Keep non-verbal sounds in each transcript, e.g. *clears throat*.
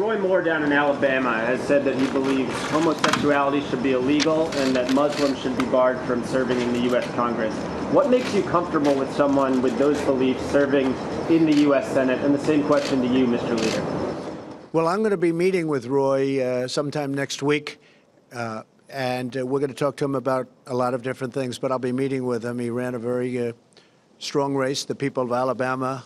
Roy Moore down in Alabama has said that he believes homosexuality should be illegal and that Muslims should be barred from serving in the U.S. Congress. What makes you comfortable with someone with those beliefs serving in the U.S. Senate? And the same question to you, Mr. Leader. Well, I'm going to be meeting with Roy uh, sometime next week, uh, and uh, we're going to talk to him about a lot of different things. But I'll be meeting with him. He ran a very uh, strong race. The people of Alabama,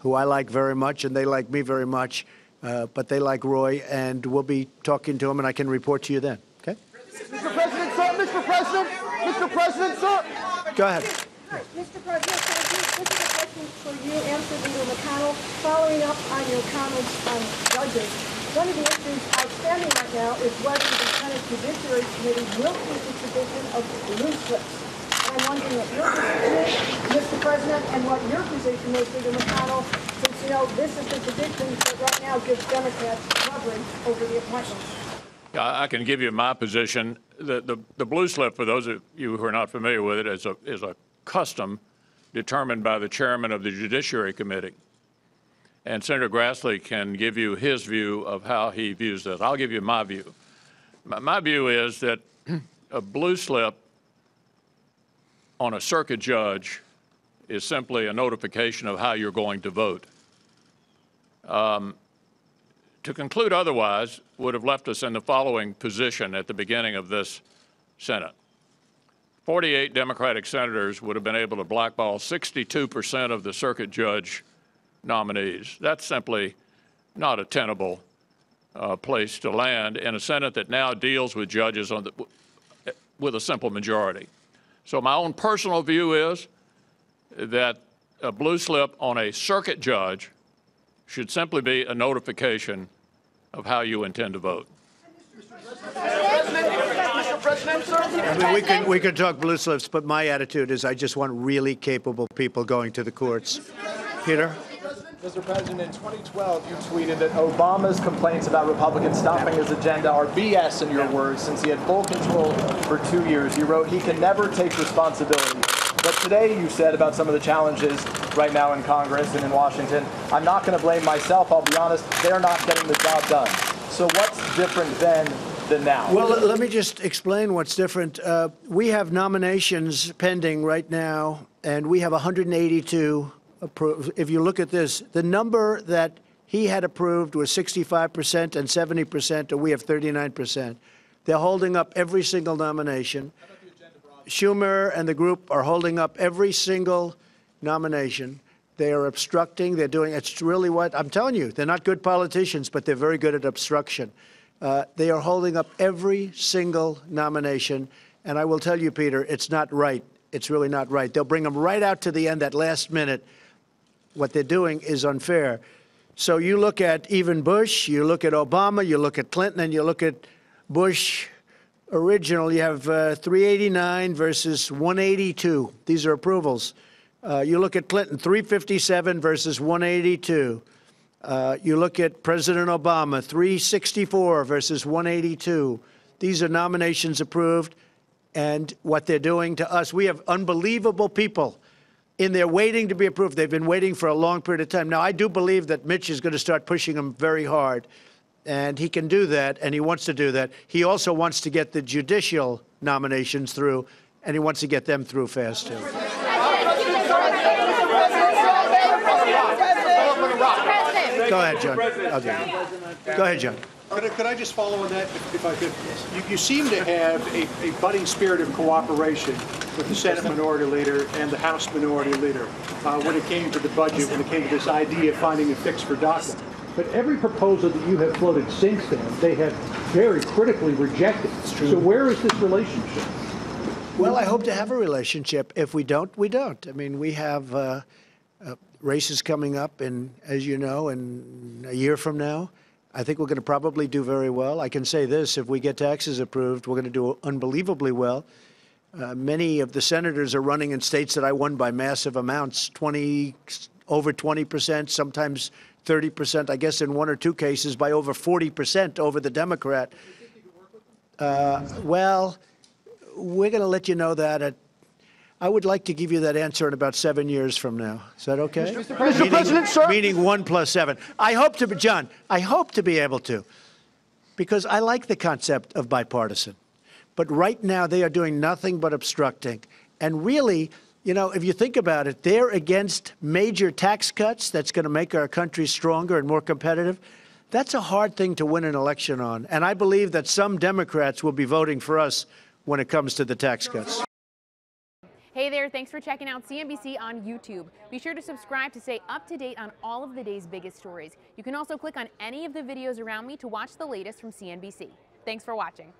who I like very much, and they like me very much, uh, but they like Roy, and we'll be talking to him, and I can report to you then. Okay? Mr. President, sir, Mr. President, Mr. President, sir. Go ahead. Hi, Mr. President, thank you. This is a question for you and for Leader McConnell. Following up on your comments on judges, one of the issues outstanding right now is whether the Senate Judiciary Committee will keep the tradition of blue slips. And I'm wondering what your position is, Mr. President, and what your position is, Leader McConnell, since, you know, this is the tradition that right now gives Democrats leverage over the appointments. I I can give you my position. The, the, the blue slip, for those of you who are not familiar with it, is a, is a custom determined by the chairman of the Judiciary Committee. And Senator Grassley can give you his view of how he views this. I'll give you my view. My, my view is that *clears throat* a blue slip on a circuit judge is simply a notification of how you're going to vote. Um, to conclude otherwise would have left us in the following position at the beginning of this Senate. 48 Democratic senators would have been able to blackball 62% of the circuit judge nominees. That's simply not a tenable uh, place to land in a Senate that now deals with judges the, with a simple majority. So my own personal view is that a blue slip on a circuit judge should simply be a notification of how you intend to vote. Mr. President. I mean, we can we can talk blue slips, but my attitude is I just want really capable people going to the courts. Peter. Mr. President, in 2012, you tweeted that Obama's complaints about Republicans stopping his agenda are BS, in your words, since he had full control for two years. You wrote, he can never take responsibility. But today you said about some of the challenges right now in Congress and in Washington, I'm not going to blame myself. I'll be honest, they're not getting the job done. So what's different then than now? Well, let me just explain what's different. Uh, we have nominations pending right now, and we have 182 approved. If you look at this, the number that he had approved was 65% and 70%, and we have 39%. They're holding up every single nomination. Schumer and the group are holding up every single nomination. They are obstructing. They're doing. It's really what I'm telling you. They're not good politicians, but they're very good at obstruction. Uh, they are holding up every single nomination, and I will tell you, Peter, it's not right. It's really not right. They'll bring them right out to the end, that last minute. What they're doing is unfair. So you look at even Bush, you look at Obama, you look at Clinton, and you look at Bush original, you have uh, 389 versus 182. These are approvals. Uh, you look at Clinton, 357 versus 182. Uh, you look at President Obama, 364 versus 182. These are nominations approved. And what they're doing to us, we have unbelievable people in there waiting to be approved. They've been waiting for a long period of time. Now, I do believe that Mitch is going to start pushing them very hard and he can do that, and he wants to do that. He also wants to get the judicial nominations through, and he wants to get them through fast, too. Go ahead, John. It. Go ahead, John. Could I, could I just follow on that, if, if I could? You, you seem to have a, a budding spirit of cooperation with the Senate Minority Leader and the House Minority Leader uh, when it came to the budget, when it came to this idea of finding a fix for DACA. But every proposal that you have floated since then, they have very critically rejected. So where is this relationship? Well, I hope to have a relationship. If we don't, we don't. I mean, we have uh, uh, races coming up, and as you know, in a year from now, I think we're going to probably do very well. I can say this: if we get taxes approved, we're going to do unbelievably well. Uh, many of the senators are running in states that I won by massive amounts 20, over 20 percent, sometimes 30 percent, I guess in one or two cases by over 40 percent over the Democrat. Uh, well, we're going to let you know that. At, I would like to give you that answer in about seven years from now. Is that okay? Mr. President, sir. Meaning one plus seven. I hope to be, John, I hope to be able to, because I like the concept of bipartisan. But right now, they are doing nothing but obstructing. And really, you know, if you think about it, they're against major tax cuts that's going to make our country stronger and more competitive. That's a hard thing to win an election on. And I believe that some Democrats will be voting for us when it comes to the tax cuts. Hey there, thanks for checking out CNBC on YouTube. Be sure to subscribe to stay up to date on all of the day's biggest stories. You can also click on any of the videos around me to watch the latest from CNBC. Thanks for watching.